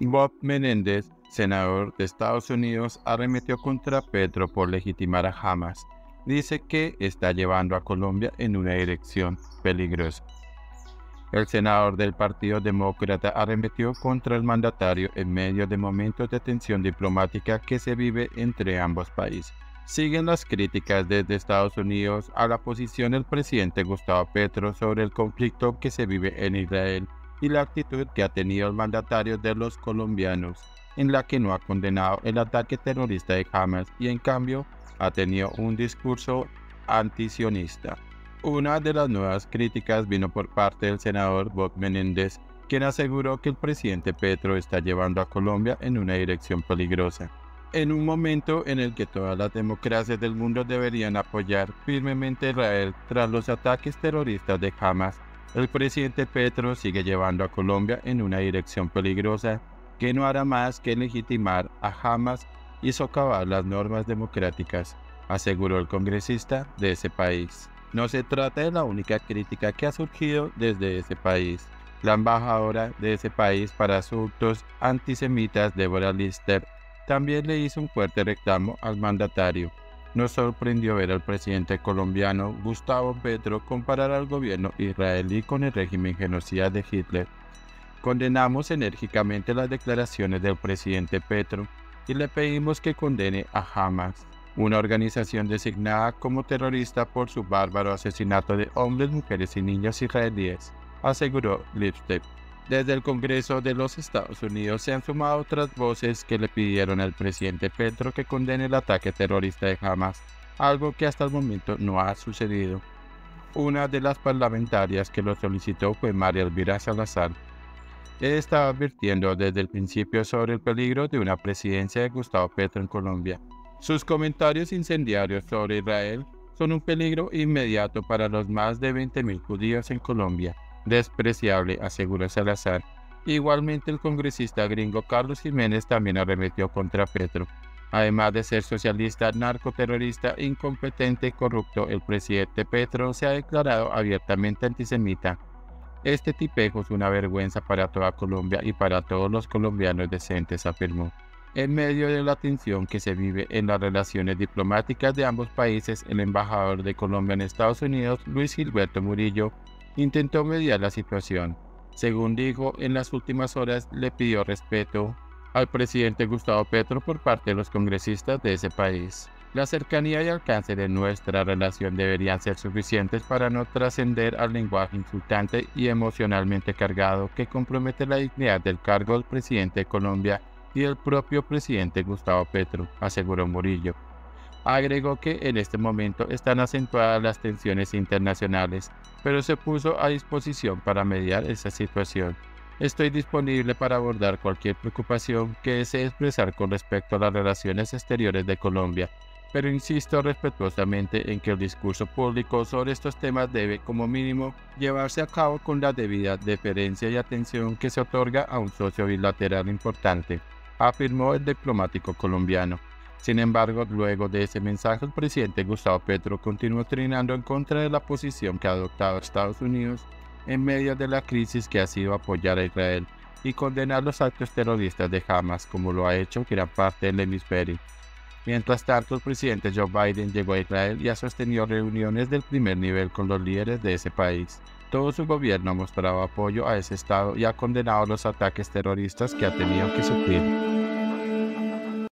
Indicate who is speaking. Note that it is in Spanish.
Speaker 1: Bob Menéndez, senador de Estados Unidos, arremetió contra Petro por legitimar a Hamas. Dice que está llevando a Colombia en una dirección peligrosa. El senador del Partido Demócrata arremetió contra el mandatario en medio de momentos de tensión diplomática que se vive entre ambos países. Siguen las críticas desde Estados Unidos a la posición del presidente Gustavo Petro sobre el conflicto que se vive en Israel y la actitud que ha tenido el mandatario de los colombianos, en la que no ha condenado el ataque terrorista de Hamas y en cambio ha tenido un discurso antisionista. Una de las nuevas críticas vino por parte del senador Bob Menéndez, quien aseguró que el presidente Petro está llevando a Colombia en una dirección peligrosa. En un momento en el que todas las democracias del mundo deberían apoyar firmemente a Israel tras los ataques terroristas de Hamas, el presidente Petro sigue llevando a Colombia en una dirección peligrosa que no hará más que legitimar a Hamas y socavar las normas democráticas, aseguró el congresista de ese país. No se trata de la única crítica que ha surgido desde ese país. La embajadora de ese país para asuntos antisemitas, Deborah Lister, también le hizo un fuerte reclamo al mandatario nos sorprendió ver al presidente colombiano Gustavo Petro comparar al gobierno israelí con el régimen genocida de Hitler. Condenamos enérgicamente las declaraciones del presidente Petro y le pedimos que condene a Hamas, una organización designada como terrorista por su bárbaro asesinato de hombres, mujeres y niños israelíes, aseguró Lipstick. Desde el Congreso de los Estados Unidos se han sumado otras voces que le pidieron al presidente Petro que condene el ataque terrorista de Hamas, algo que hasta el momento no ha sucedido. Una de las parlamentarias que lo solicitó fue María Elvira Salazar. He estado advirtiendo desde el principio sobre el peligro de una presidencia de Gustavo Petro en Colombia. Sus comentarios incendiarios sobre Israel son un peligro inmediato para los más de 20.000 judíos en Colombia despreciable, aseguró Salazar. Igualmente el congresista gringo Carlos Jiménez también arremetió contra Petro. Además de ser socialista, narcoterrorista, incompetente y corrupto, el presidente Petro se ha declarado abiertamente antisemita. Este tipejo es una vergüenza para toda Colombia y para todos los colombianos decentes, afirmó. En medio de la tensión que se vive en las relaciones diplomáticas de ambos países, el embajador de Colombia en Estados Unidos, Luis Gilberto Murillo, intentó mediar la situación. Según dijo, en las últimas horas le pidió respeto al presidente Gustavo Petro por parte de los congresistas de ese país. La cercanía y alcance de nuestra relación deberían ser suficientes para no trascender al lenguaje insultante y emocionalmente cargado que compromete la dignidad del cargo del presidente de Colombia y del propio presidente Gustavo Petro, aseguró Murillo. Agregó que en este momento están acentuadas las tensiones internacionales, pero se puso a disposición para mediar esa situación. Estoy disponible para abordar cualquier preocupación que desee expresar con respecto a las relaciones exteriores de Colombia, pero insisto respetuosamente en que el discurso público sobre estos temas debe, como mínimo, llevarse a cabo con la debida deferencia y atención que se otorga a un socio bilateral importante, afirmó el diplomático colombiano. Sin embargo, luego de ese mensaje, el presidente Gustavo Petro continuó trinando en contra de la posición que ha adoptado Estados Unidos en medio de la crisis que ha sido apoyar a Israel y condenar los actos terroristas de Hamas como lo ha hecho gran parte del hemisferio. Mientras tanto, el presidente Joe Biden llegó a Israel y ha sostenido reuniones del primer nivel con los líderes de ese país. Todo su gobierno ha mostrado apoyo a ese Estado y ha condenado los ataques terroristas que ha tenido que sufrir.